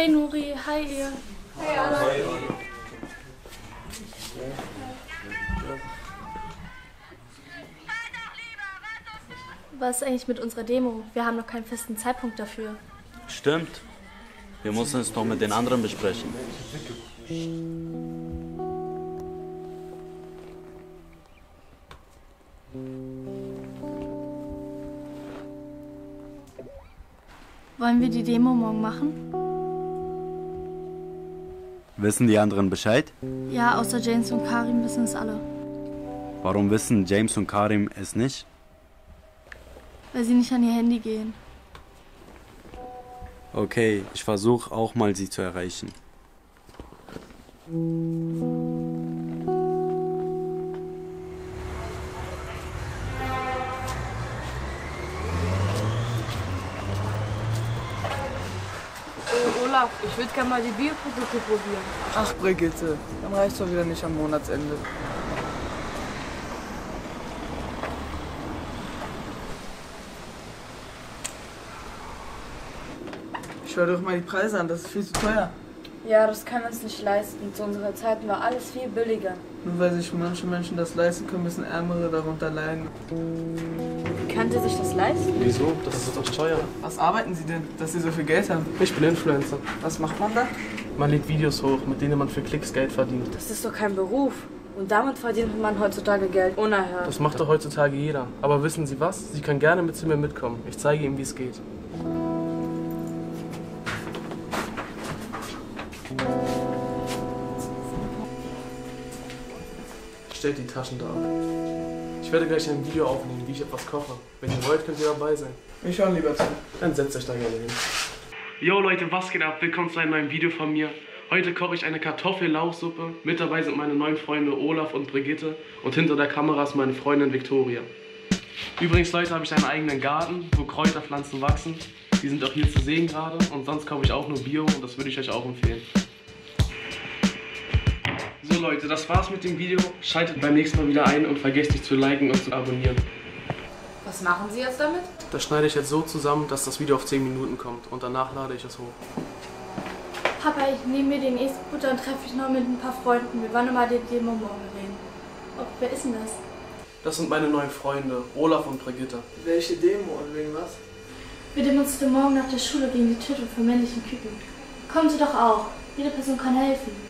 Hey Nuri, hi ihr. Hey Anna. Was ist eigentlich mit unserer Demo? Wir haben noch keinen festen Zeitpunkt dafür. Stimmt. Wir müssen es noch mit den anderen besprechen. Wollen wir die Demo morgen machen? Wissen die anderen Bescheid? Ja, außer James und Karim wissen es alle. Warum wissen James und Karim es nicht? Weil sie nicht an ihr Handy gehen. Okay, ich versuche auch mal sie zu erreichen. Olaf, ich würde gerne mal die Bioprodukte probieren. Ach, Brigitte, dann reicht's doch wieder nicht am Monatsende. Ich höre doch mal die Preise an, das ist viel zu teuer. Ja, das kann uns nicht leisten. Zu unserer Zeit war alles viel billiger. Nur weil sich manche Menschen das leisten können, müssen Ärmere darunter leiden. Wie kann sie sich das leisten? Wieso? Das ist doch teuer. Was arbeiten Sie denn, dass Sie so viel Geld haben? Ich bin Influencer. Was macht man da? Man lädt Videos hoch, mit denen man für Klicks Geld verdient. Das ist doch kein Beruf. Und damit verdient man heutzutage Geld unerhört. Das macht doch heutzutage jeder. Aber wissen Sie was? Sie können gerne mit zu mir mitkommen. Ich zeige Ihnen, wie es geht. Stellt die Taschen da ab. Ich werde gleich ein Video aufnehmen, wie ich etwas koche. Wenn ihr wollt, könnt ihr dabei sein. Ich schaue lieber zu. Dann setzt euch da gerne hin. Yo Leute, was geht ab? Willkommen zu einem neuen Video von mir. Heute koche ich eine Kartoffellauchsuppe. Mit dabei sind meine neuen Freunde Olaf und Brigitte. Und hinter der Kamera ist meine Freundin Victoria. Übrigens, Leute, habe ich einen eigenen Garten, wo Kräuterpflanzen wachsen. Die sind auch hier zu sehen gerade. Und sonst kaufe ich auch nur Bio und das würde ich euch auch empfehlen. So Leute, das war's mit dem Video. Schaltet beim nächsten Mal wieder ein und vergesst nicht zu liken und zu abonnieren. Was machen Sie jetzt damit? Das schneide ich jetzt so zusammen, dass das Video auf 10 Minuten kommt. Und danach lade ich es hoch. Papa, ich nehme mir den E-Scooter und treffe mich noch mit ein paar Freunden. Wir wollen über die Demo morgen reden. Oh, wer ist denn das? Das sind meine neuen Freunde, Olaf und Brigitte. Welche Demo und wegen was? Wir demonstrieren morgen nach der Schule gegen die Tötung von männlichen Küken. Kommen Sie doch auch. Jede Person kann helfen.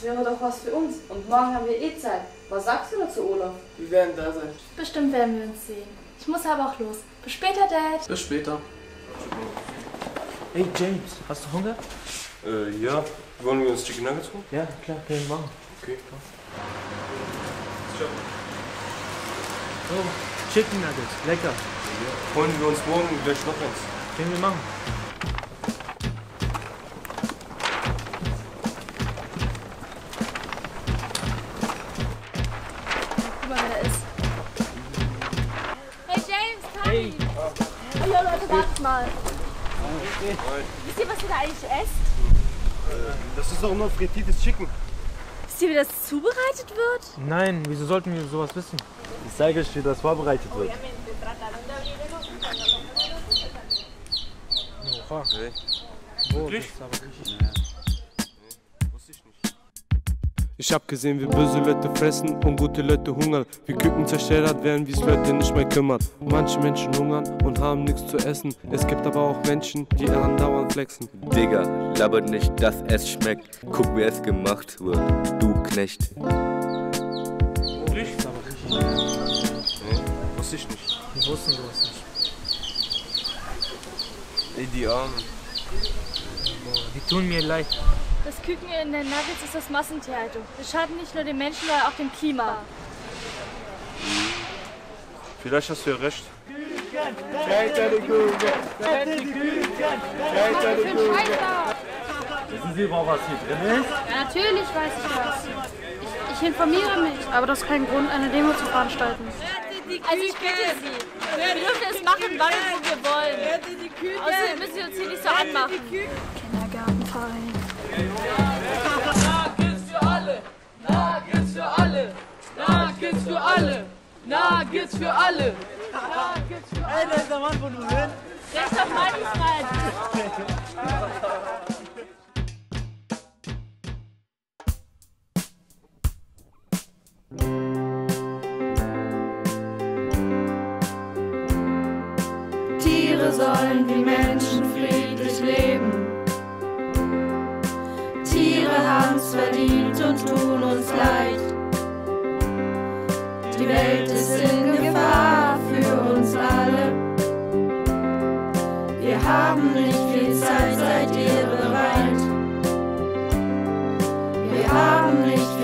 Das wäre doch was für uns. Und morgen haben wir eh Zeit. Was sagst du dazu, Olaf? Wir werden da sein. Bestimmt werden wir uns sehen. Ich muss aber auch los. Bis später, Dad. Bis später. Hey James, hast du Hunger? Äh, ja. Wollen wir uns Chicken Nuggets holen? Ja, klar, können wir machen. Okay. Oh, Chicken Nuggets, lecker. Holen wir uns morgen gleich noch eins. Können wir machen. Ja, Leute, wartet mal. Wisst ihr, was ihr da eigentlich esst? Das ist doch nur frittiertes Chicken. Wisst ihr, wie das zubereitet wird? Nein, wieso sollten wir sowas wissen? Ich zeige euch, wie das vorbereitet wird. Oha. Nee. Oh, das ist aber richtig. Ich nicht. Hab gesehen, wie böse Leute fressen und gute Leute hungern. Wie Küken zerstört werden, wie's Leute nicht mehr kümmert. Manche Menschen hungern und haben nichts zu essen. Es gibt aber auch Menschen, die andauernd flexen. Digga, labbert nicht, dass es schmeckt. Guck, wie es gemacht wird, du Knecht. Ist aber richtig. Nee. Wusste ich nicht. Wir wussten sowas nicht. Ey, die Armen. Boah, die tun mir leid. Das Küken in den Nuggets ist das Massentierhaltung. Wir schaden nicht nur den Menschen, sondern auch dem Klima. Vielleicht hast du ja recht. Wissen Sie überhaupt, was hier drin ist? Ja, natürlich weiß ich das. Ich, ich informiere mich, aber das ist kein Grund, eine Demo zu veranstalten. Also ich bitte Sie, wir dürfen es machen, wann wir wollen. Außerdem müssen Sie uns hier nicht so anmachen. Nuggets für alle! Nuggets für alle! Nuggets für alle! Ey, da ist der Mann von Nuren! Der ist doch mein Tiere sollen wie Menschen friedlich leben. Tiere haben's verdient und tun uns leid die Welt ist in Gefahr für uns alle. Wir haben nicht viel Zeit, seid ihr bereit? Wir haben nicht viel